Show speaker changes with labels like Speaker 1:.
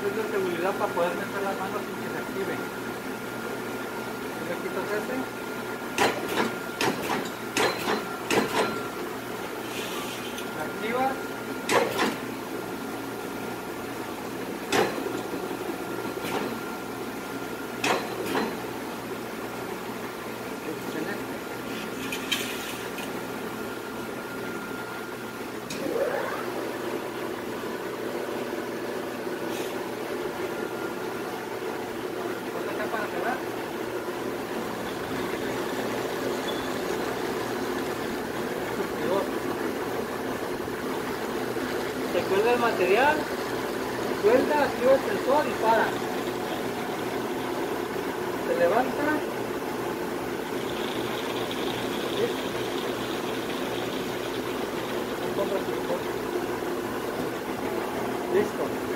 Speaker 1: Es de seguridad para poder meter las manos sin que se active. ¿Le quitas este? Recuerda el material. Recuerda, activa el sensor y para. Se levanta. Listo. Listo.